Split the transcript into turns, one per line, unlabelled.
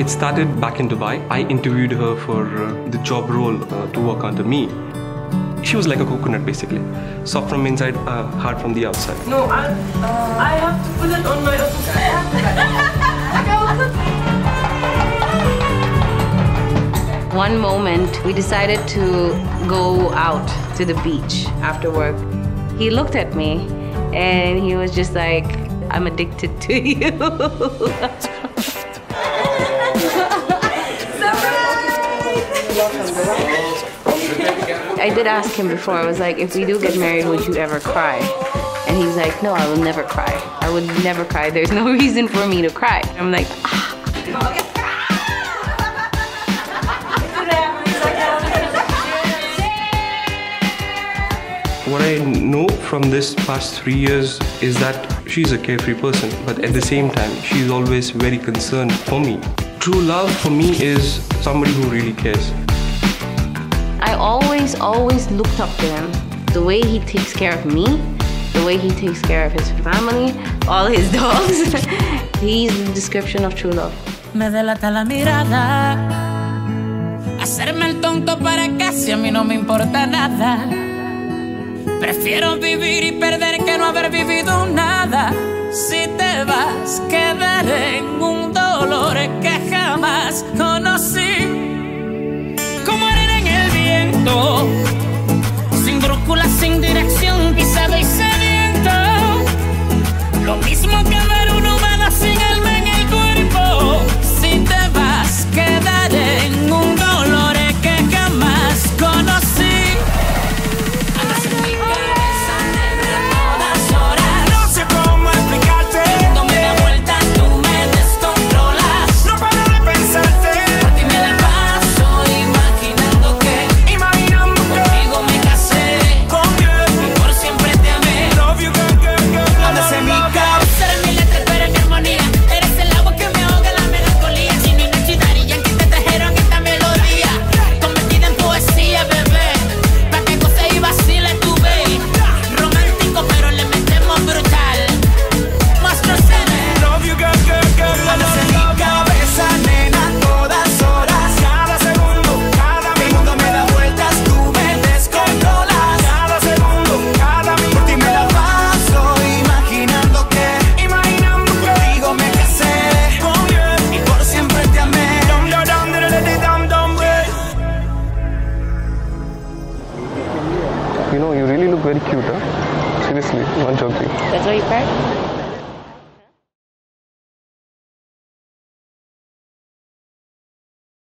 It started back in Dubai. I interviewed her for uh, the job role uh, to work under me. She was like a coconut basically. Soft from inside, uh, hard from the outside.
No, I, I have to put it on my
One moment, we decided to go out to the beach after work. He looked at me and he was just like, I'm addicted to you. I did ask him before, I was like, if we do get married, would you ever cry? And he's like, no, I will never cry. I would never cry. There's no reason for me to cry. I'm like, ah.
What I know from this past three years is that she's a carefree person, but at the same time, she's always very concerned for me. True love for me is somebody who really cares.
I always, always looked up to him. The way he takes care of me, the way he takes care of his family, all his dogs. He's the description of true love.
Me delata la mirada. Hacerme el tonto para casi a mí no me importa nada. Prefiero vivir y perder que no haber vivido Lo mismo que very cute, huh? Seriously, one joking. That's why you cried?